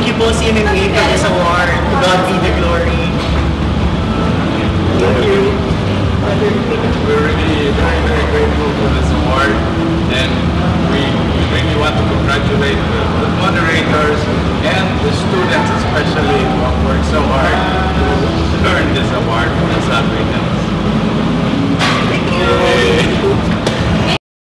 Thank you po CMMA for this award. To God be the glory. Thank you. We're really very, very grateful for this award and we really want to congratulate the, the moderators and the students especially